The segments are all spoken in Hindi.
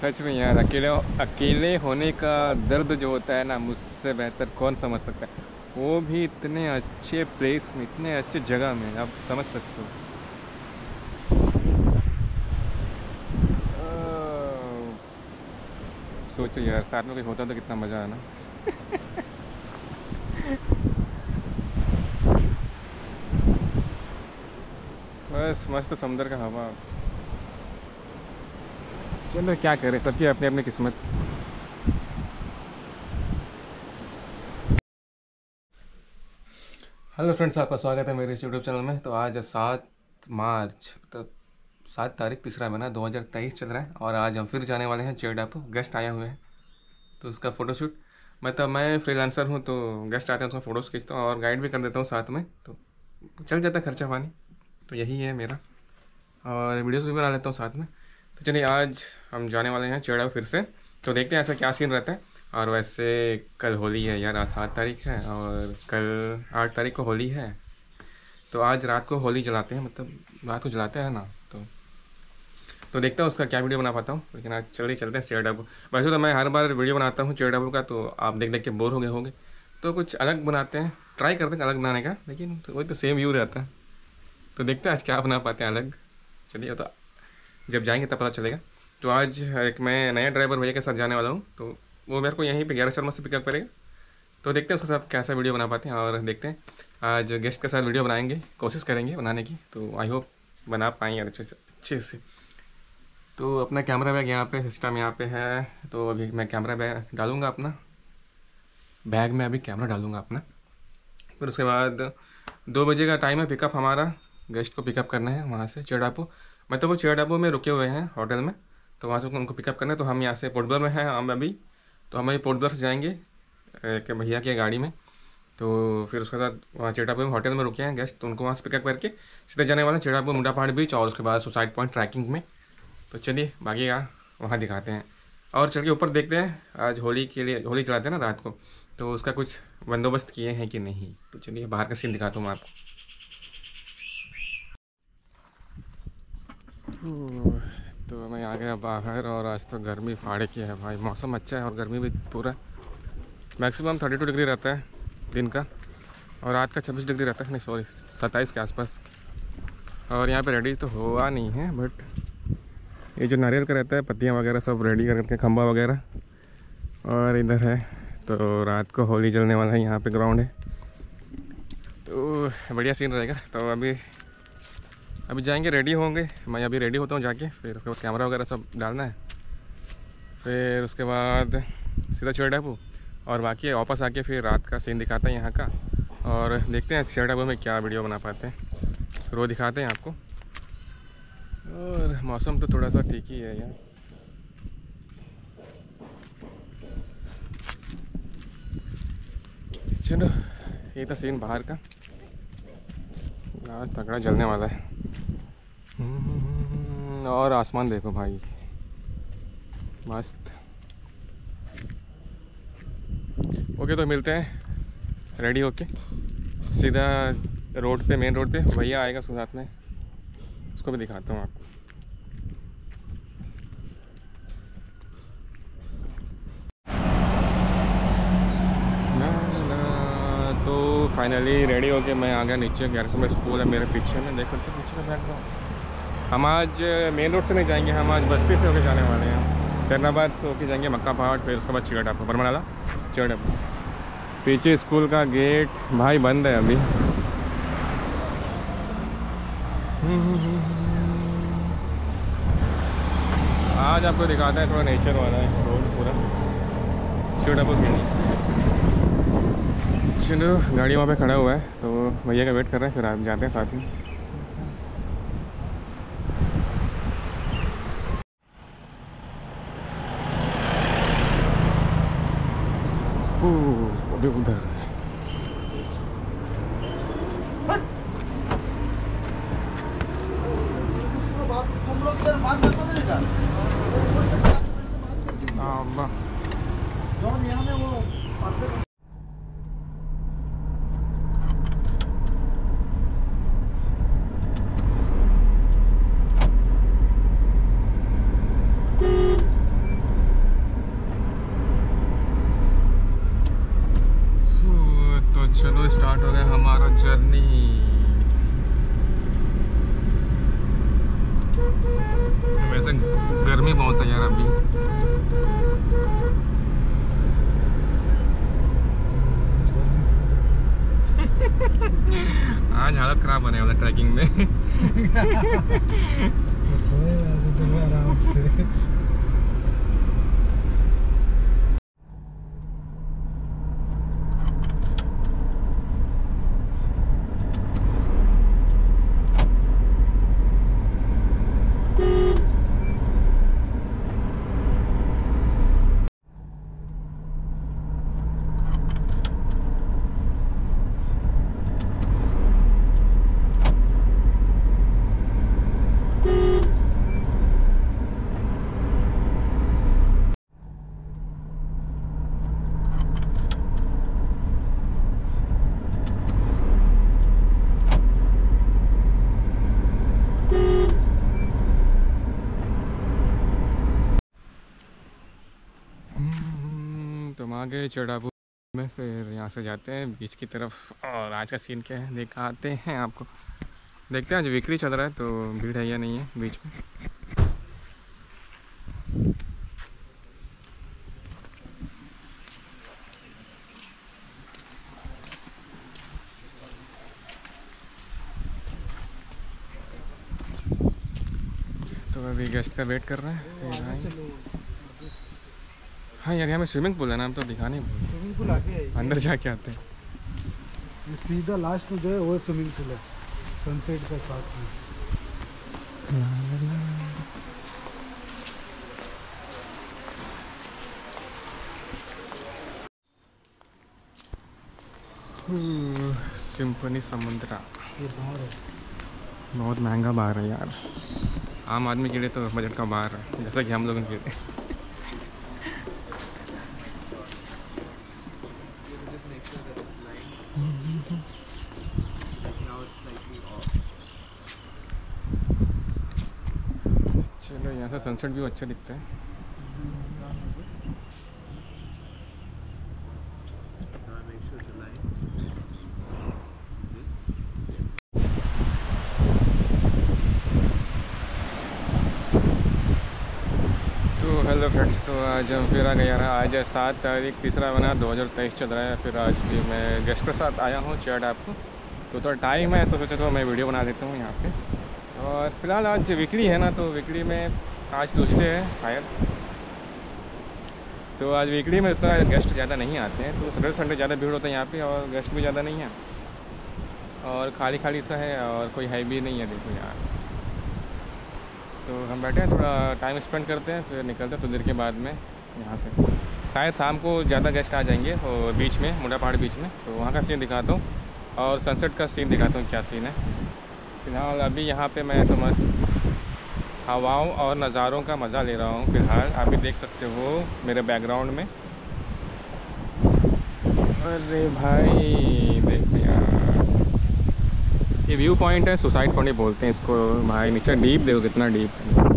सच में यार, अकेले अकेले होने का दर्द जो होता है ना, मुझसे बेहतर कौन समझ सकता है? वो भी इतने अच्छे प्लेस में, इतने अच्छे जगह में, आप समझ सकते हो। सोचो यार, साथ में कोई होता तो कितना मज़ा आना। बस, मस्त समुंदर का हवा। चलो, क्या करें? सबकी अपनी अपनी किस्मत। हेलो फ्रेंड्स, आपका स्वागत है मेरे इस यूट्यूब चैनल में। तो आज सात मार्च तो सात तारीख तीसरा महीना दो हज़ार तेईस चल रहा है और आज हम फिर जाने वाले हैं चेडापू गेस्ट आए हुए हैं। तो उसका फ़ोटोशूट मतलब मैं फ्रीलांसर हूँ तो गेस्ट आते हैं उसका फ़ोटोज़ खींचता हूँ और गाइड भी कर देता हूँ साथ में। तो चल जाता है खर्चा पानी। तो यही है मेरा। और वीडियोस भी बना लेता हूँ साथ में। तो चलिए, आज हम जाने वाले हैं चेड़ा फिर से। तो देखते हैं ऐसा क्या सीन रहता है। और वैसे कल होली है यार, आज सात तारीख है और कल आठ तारीख को होली है। तो आज रात को होली जलाते हैं मतलब रात को जलाते हैं ना तो तो देखता हूँ उसका क्या वीडियो बना पाता हूँ। लेकिन आज चलिए चलते हैं चेयर डाबू वैसे तो मैं हर बार वीडियो बनाता हूँ चेयर डाबू का तो आप देख देख के बोर हो गए होंगे। तो कुछ अलग बनाते हैं ट्राई करते हैं अलग बनाने का, लेकिन तो वही तो सेम व्यू रहता है। तो देखते हैं आज क्या बना पाते हैं अलग। चलिए तो जब जाएँगे तब पता चलेगा। तो आज एक मैं नया ड्राइवर भैया के साथ जाने वाला हूँ तो वो मेरे को यहीं पे ग्यारह शर्मा से पिकअप करेगा। तो देखते हैं उसके साथ कैसा वीडियो बना पाते हैं और देखते हैं। आज गेस्ट के साथ वीडियो बनाएँगे, कोशिश करेंगे बनाने की। तो आई होप बना पाएँगे अच्छे से अच्छे से। तो अपना कैमरा बैग यहाँ पे सिस्टम यहाँ पे है। तो अभी मैं कैमरा बैग डालूँगा अपना। बैग में अभी कैमरा डालूँगा अपना। फिर उसके बाद दो बजे का टाइम है पिकअप हमारा। गेस्ट को पिकअप करना है वहाँ से, चेड़ापू। मतलब वो चेयर चेड़ापू में रुके हुए हैं, होटल में। तो वहाँ से उनको पिकअप करना है तो हम यहाँ से पोर्टब्लर में हैं, हम अभी। तो हम अभी पोर्टब्लर से जाएँगे, एक भैया की गाड़ी में। तो फिर उसके बाद वहाँ चेड़ापू में, होटल में रुके हैं गेस्ट तो उनको वहाँ से पिकअप करके सीधे जाने वाला चेड़ापू मुंडा पहाड़ बीच और उसके बाद सुसाइड पॉइंट ट्रैकिंग में। तो चलिए भागिएगा वहाँ दिखाते हैं। और चल के ऊपर देखते हैं, आज होली के लिए, होली चलाते हैं ना रात को। तो उसका कुछ बंदोबस्त किए हैं कि नहीं? तो चलिए, बाहर का सीन दिखाता हूँ मैं आपको। तो मैं आ गया बाहर और आज तो गर्मी फाड़े की है भाई। मौसम अच्छा है और गर्मी भी पूरा। मैक्सिमम थर्टी टू डिग्री रहता है दिन का और रात का छब्बीस डिग्री रहता है। नहीं सॉरी सत्ताईस के आसपास। और यहाँ पे रेडी तो हुआ नहीं है बट ये जो नारियल का रहता है, पत्तियाँ वगैरह सब रेडी करके खंबा वगैरह और इधर है। तो रात को होली जलने वाला है यहाँ पे ग्राउंड है। तो बढ़िया सीन रहेगा। तो अभी अभी जाएँगे रेडी होंगे। मैं अभी रेडी होता हूँ जाके, फिर उसके बाद कैमरा वगैरह सब डालना है। फिर उसके बाद सीधा चेयर डेपो और बाकी वापस आके फिर रात का सीन दिखाते हैं यहाँ का। और देखते हैं चेयर डेपो में क्या वीडियो बना पाते हैं। फिर वो दिखाते हैं आपको। और मौसम तो थोड़ा सा ठीक ही है यार। चलो, ये था सीन बाहर का। आज तगड़ा जलने वाला है। और आसमान देखो भाई। मस्त। ओके तो मिलते हैं। रेडी होके। सीधा रोड पे मेन रोड पे। भैया आएगा उसके साथ में। उसको भी दिखाता हूँ आपको। तो फाइनली रेडी होके मैं आ गया नीचे। ग्यारह सौ में स्कूल है मेरे पीछे में। देख सकते हैं पीछे का बैकग्राउंड हम आज मेन रोड से नहीं जाएँगे, हम आज बस्ती से होके जाने वाले हैं। करनाबाद से होके जाएँगे मक्का पहाड़, फिर उसके बाद चिड़ापा बरमनाला? चिड़ापा पीछे स्कूल का गेट, भाई बंद है अभी। आज आपको दिखाता है, थोड़ा नेचर वाला है रोड पूरा। चिड़ापा के चलो, गाड़ी वहाँ पे खड़ा हुआ है तो भैया का वेट कर रहे हैं, फिर आप जाते हैं साथ में। अभी उधर। हाँ है अभी आज हालत खराब होने वाला ट्रैकिंग में तो सोए आराम से हम्म, तो आ गए में, फिर यहाँ से जाते हैं बीच की तरफ़ और आज का सीन क्या है, दिखाते हैं आपको देखते हैं, आज वीकली चल रहा है तो भीड़ है या नहीं है बीच में तो अभी गेस्ट का वेट कर रहे हैं, फिर आएँगे। हाँ यार यहाँ में स्विमिंग पूल है ना हम तो दिखाने स्विमिंग पूल आगे है अंदर जाके आते हैं। ये सीधा लास्ट में जो है वो स्विमिंग पूल है सनसेट का साथ में। सिंफनी समुद्रा ये बाहर है। बहुत महँगा बाहर है यार। आम आदमी के लिए तो बजट का बाहर है जैसा कि हम लोगों के लिए चलो यहाँ से सनसेट व्यू अच्छा दिखता है। हेलो फ्रेंड्स तो आज हम फिर आ गए यार, आज है सात तारीख, तीसरा महीना दो हज़ार तेईस चल रहा है। फिर आज भी मैं गेस्ट के साथ आया हूँ चैट आपको तो थोड़ा टाइम है तो सोचा तो मैं वीडियो बना देता हूँ यहाँ पे। और फ़िलहाल आज वीकली है ना तो वीकली में आज ट्यूसडे है, शायद। तो आज वीकली में उतना गेस्ट ज़्यादा नहीं आते हैं तो सैटरडे संडे ज़्यादा भीड़ होता है यहाँ पे और गेस्ट भी ज़्यादा नहीं है। और खाली खाली सा है और कोई है भी नहीं है, देखो यार। तो हम बैठे हैं, थोड़ा टाइम स्पेंड करते हैं, फिर निकलते हैं थोड़ी देर के बाद में यहाँ से। शायद शाम को ज़्यादा गेस्ट आ जाएँगे और बीच में, मुंडा पहाड़ बीच में तो वहाँ का सीन दिखाता हूँ। और सनसेट का सीन दिखाता हूँ, क्या सीन है। फ़िलहाल अभी यहाँ पे मैं तो मस्त हवाओं और नज़ारों का मज़ा ले रहा हूँ फ़िलहाल। आप भी देख सकते हो मेरे बैकग्राउंड में। अरे भाई, देखो ये व्यू पॉइंट है सुसाइड पॉइंट बोलते हैं इसको। भाई, नीचे डीप देखो कितना डीप है।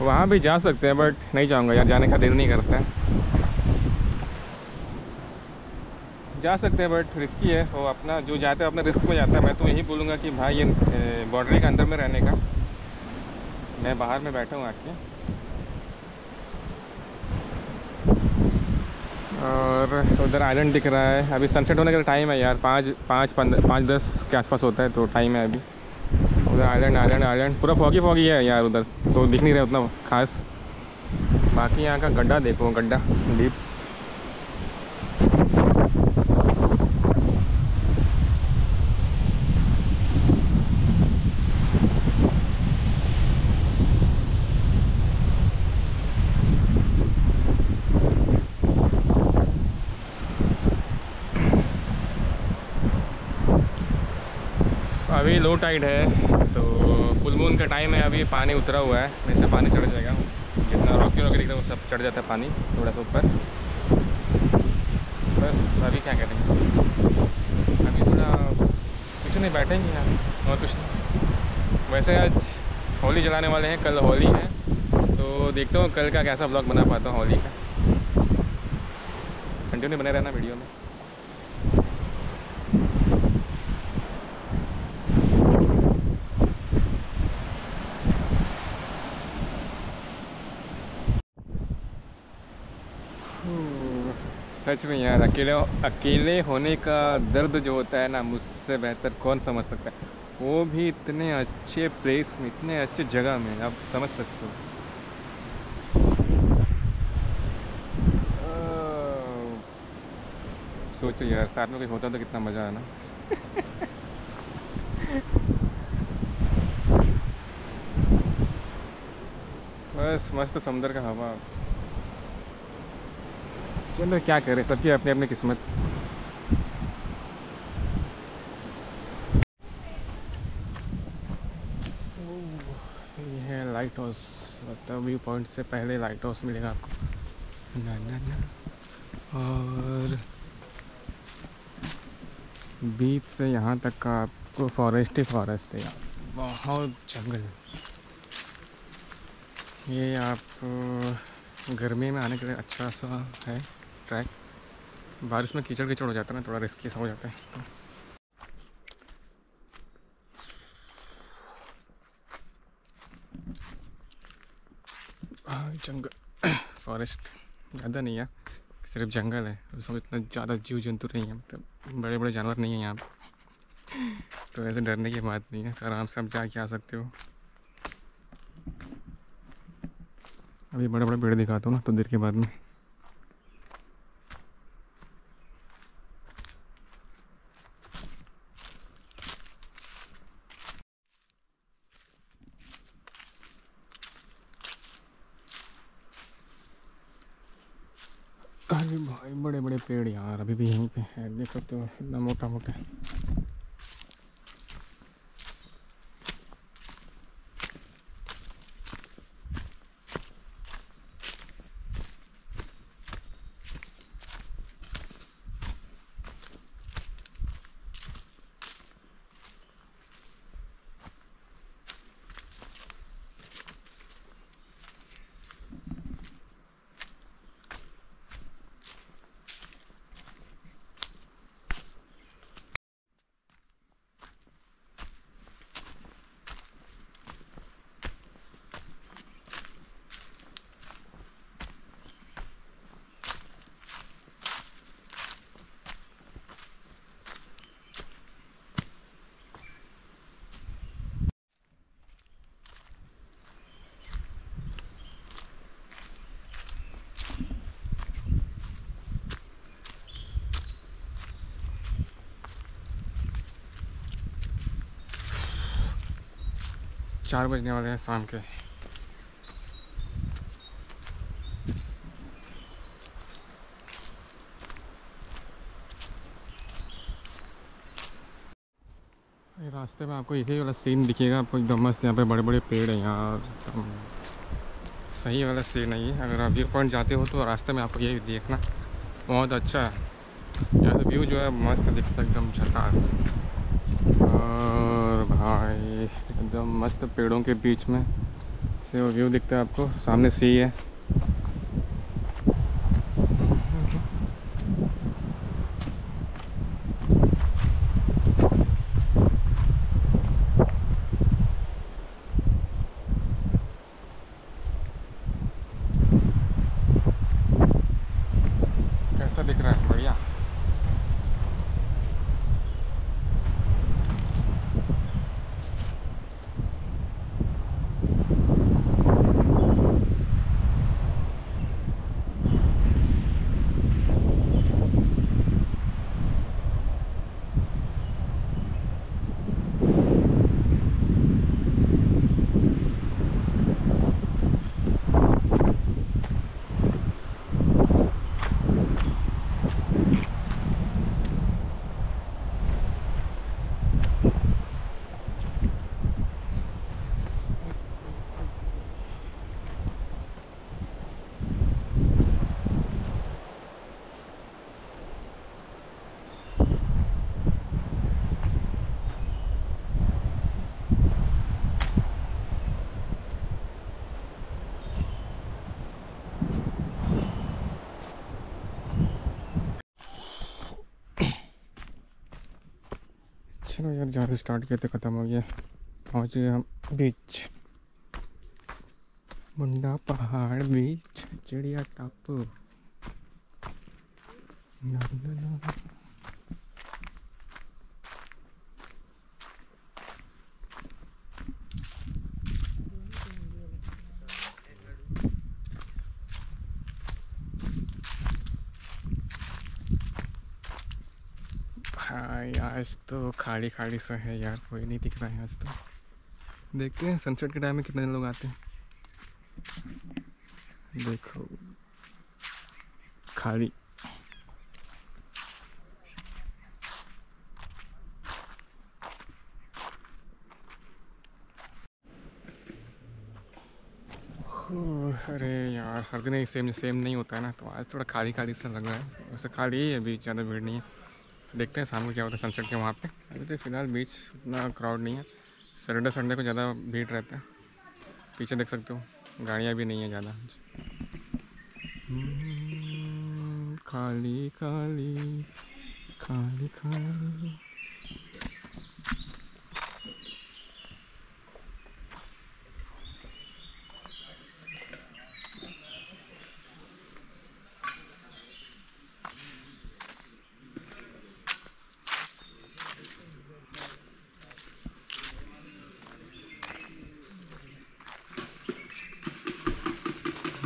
वहाँ भी जा सकते हैं बट नहीं जाऊँगा यार, जाने का दिल नहीं करता है। जा सकते हैं बट रिस्की है। वो अपना, जो जाता है, अपना रिस्क में जाता है। मैं तो यही बोलूँगा कि भाई, ये बॉर्डर के अंदर में रहने का। मैं बाहर में बैठा हूँ आके। और उधर आइलैंड दिख रहा है। अभी सनसेट होने का टाइम है यार। पाँच पाँच, पंद्रह, पाँच, दस के आसपास होता है तो टाइम है अभी। उधर आइलैंड आइलैंड आइलैंड पूरा फॉगी फॉगी है यार उधर। तो दिख नहीं रहा उतना खास। बाकी यहाँ का गड्ढा देखो, गड्ढा डीप अभी टाइड है तो फुल मून का टाइम है, अभी पानी उतरा हुआ है। वैसे पानी चढ़ जाएगा। जितना रॉकी रॉकी दिख रहा है, वो सब चढ़ जाता है पानी, थोड़ा सा ऊपर। बस, अभी क्या करेंगे अभी थोड़ा कुछ नहीं बैठेंगे यहाँ और कुछ नहीं। वैसे आज होली जलाने वाले हैं, कल होली है तो देखता हूँ कल का कैसा ब्लॉग बना पाता हूँ होली का। कंटिन्यू बने रहना वीडियो में। सच में यार, अकेले अकेले होने का दर्द जो होता है ना, मुझसे बेहतर कौन समझ सकता है? वो भी इतने अच्छे प्लेस में, इतने अच्छे जगह में, आप समझ सकते हो। सोचो यार, साथ में कोई होता तो कितना मज़ा है ना बस, मस्त समुंदर का हवा। चलो, क्या करें? सबकी अपनी अपनी किस्मत ये है लाइट हाउस मतलब व्यू पॉइंट से पहले लाइट हाउस मिलेगा आपको। ना ना ना। और बीच से यहाँ तक का आपको फॉरेस्ट ही फॉरेस्ट है यार। बहुत जंगल। ये आप, गर्मी में आने के लिए अच्छा सा है। ट्रैक। बारिश में कीचड़ कीचड़ हो जाता है ना, थोड़ा रिस्की सा हो जाता है। तो जंगल फॉरेस्ट ज़्यादा नहीं है, सिर्फ़ जंगल है। उसमें इतना ज़्यादा जीव जंतु नहीं है मतलब बड़े बड़े जानवर नहीं हैं यहाँ पे। तो ऐसे डरने की बात नहीं है आराम से आप जाके आ सकते हो। अभी बड़े बड़े पेड़ दिखाता हूँ ना तो देर के बाद में अरे भाई बड़े बड़े पेड़ यार, अभी भी यहीं पे है, देख सकते हो, इतना मोटा मोटा चार बजने वाले हैं शाम के। रास्ते में आपको यही वाला सीन दिखेगा, आपको एकदम मस्त यहाँ पे बड़े बड़े पेड़ हैं यहाँ एकदम सही वाला सीन है ये। अगर आप व्यू पॉइंट जाते हो तो रास्ते में आपको ये देखना, बहुत अच्छा है। यहाँ से व्यू जो है मस्त दिखता है, एकदम झकास। और भाई एकदम मस्त पेड़ों के बीच में से वो व्यू दिखता है आपको। सामने सी है कैसा दिख रहा है बढ़िया चलो यार जहाँ से स्टार्ट किए थे, ख़त्म हो गया। पहुँच गए हम बीच। मुंडा पहाड़ बीच, चिड़िया टापू। हाँ आज तो खाली खाली सा है यार, कोई नहीं दिख रहा है आज तो। देखते हैं सनसेट के टाइम में कितने लोग आते हैं। देखो, खाली। अरे यार, हर दिन सेम सेम नहीं होता है ना तो आज थोड़ा खाली खाली सा लग रहा है। वैसे खाली ही है बीच ज़्यादा भीड़ नहीं है। देखते हैं शाम को क्या होता है सनसेट के वहाँ पे। अभी तो फ़िलहाल बीच उतना क्राउड नहीं है। सैटरडे संडे को ज़्यादा भीड़ रहता है। पीछे देख सकते हो गाड़ियाँ भी नहीं है ज़्यादा। हम्म, खाली खाली खाली खाली।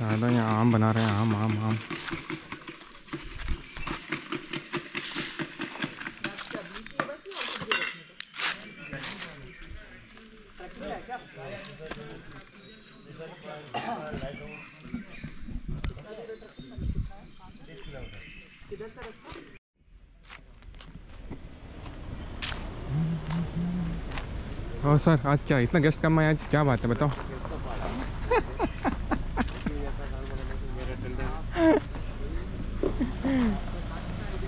दादा यहाँ आम बना रहे हैं, आम आम आम। और सर, आज क्या, इतना गेस्ट कम है आज? क्या बात है, बताओ सब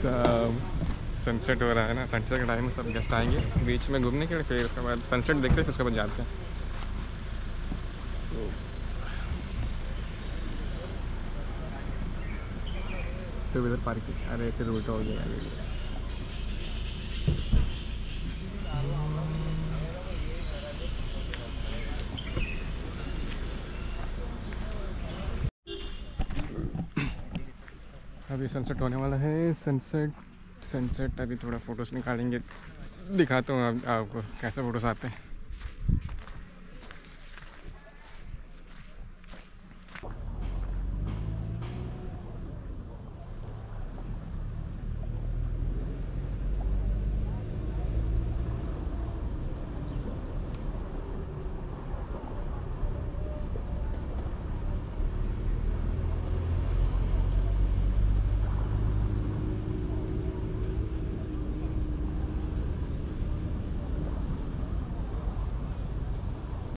सनसेट हो रहा है ना सनसेट के टाइम में सब गेस्ट आएँगे। बीच में घूमने के लिए, फिर उसके बाद सनसेट देखते हैं, फिर उसके बाद जाते हैं। टू व्हीलर पार्किंग, अरे फिर उल्टा हो गया। अभी सनसेट होने वाला है। सनसेट सनसेट अभी थोड़ा फ़ोटोज़ निकालेंगे। दिखाता हूँ आप, आपको कैसे फ़ोटोज़ आते हैं।